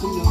그럼요.